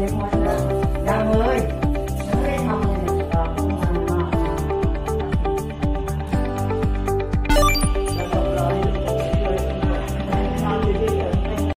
nhiệt mạch nè Chào ơi.